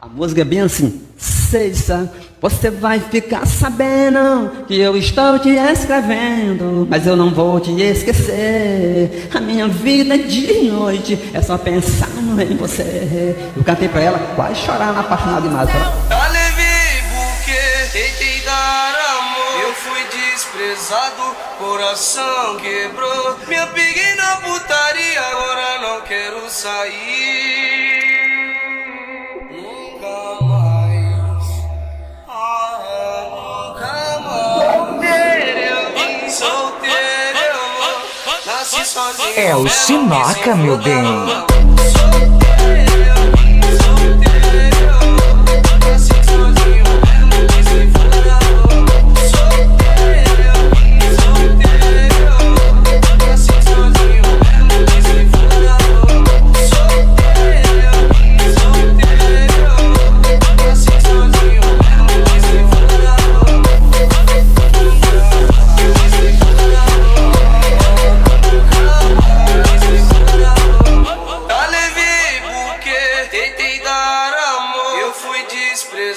A música é bem assim. Seja, você vai ficar sabendo que eu estou te escrevendo, mas eu não vou te esquecer. A minha vida de noite é só pensando em você. Eu cantei pra ela quase chorar na apaixonada tentei dar amor. Eu fui desprezado, coração quebrou. Me apeguei na putaria, agora não quero sair. É o Sinoca, meu bem.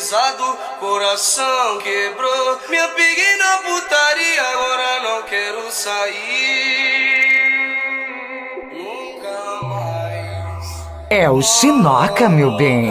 Desprezado, coração quebrou. Me apeguei na putaria, agora não quero sair. Nunca mais. É o Sinoca, meu bem.